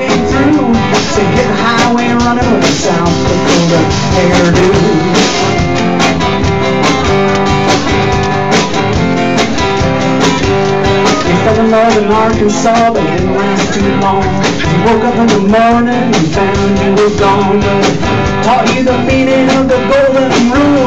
came through. Said hit the highway running with a South Dakota hairdo. He fell in love in Arkansas, but it didn't last too long. He woke up in the morning and found you were gone. Taught you the meaning of the golden rule.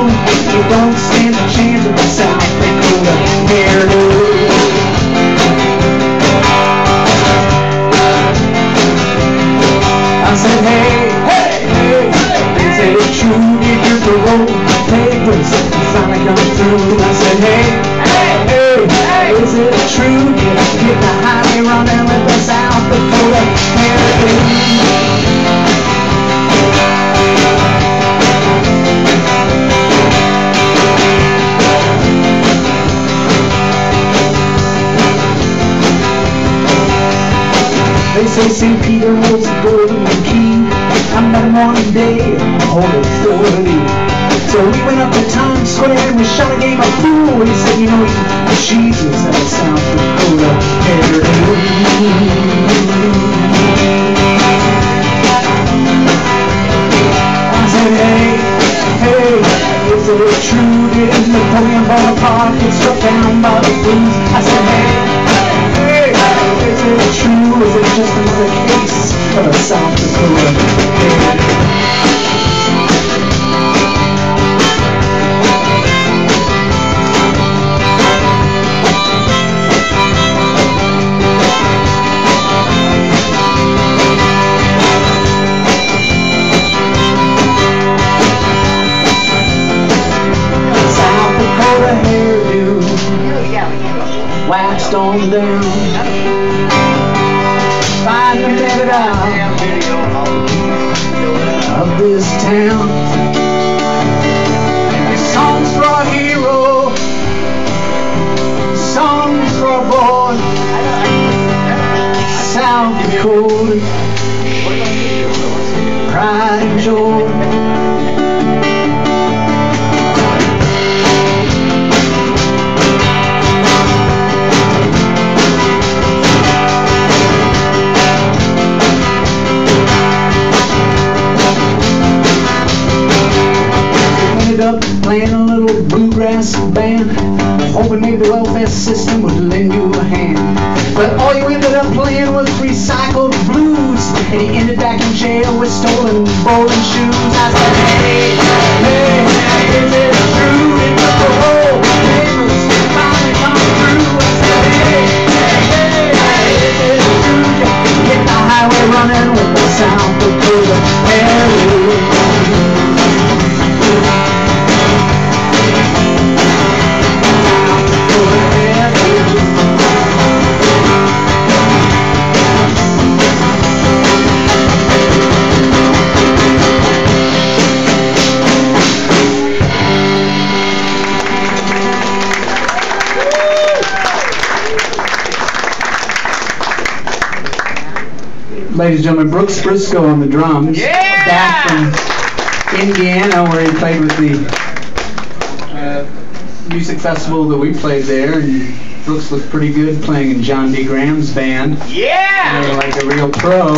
Hey, hey, hey, hey, is it true you get the highway running with the South Dakota hairdo? They say St. Peter holds the golden key. I him one day, hold authority. So we went up to Times Square and we shot a game of pool. He said, you know, he, Jesus had a South Dakota hairdo. I said, hey, hey, is it true? Did Napoleon Bonaparte get struck down by the blues? I said, hey, waxed on down. Finally let it out of this town. Songs for a hero, songs for a boy. South Dakota, pride and joy. Up playing a little bluegrass band, hoping maybe the welfare system would lend you a hand. But all you ended up playing was recycled blues, and he ended back in jail with stolen bowling shoes. I said, hey, hey, is it true? Took the whole papers finally come through. I said, hey, hey, hey, is it true? You hit the highway running with the South Ladies and gentlemen, Brooks Briscoe on the drums. Yeah! Back from Indiana, where he played with the uh, music festival that we played there. And Brooks looked pretty good playing in John D. Graham's band. Yeah! You know, like a real pro.